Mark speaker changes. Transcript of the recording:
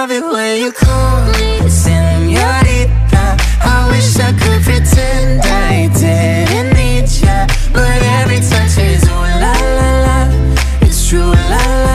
Speaker 1: love it when you call me.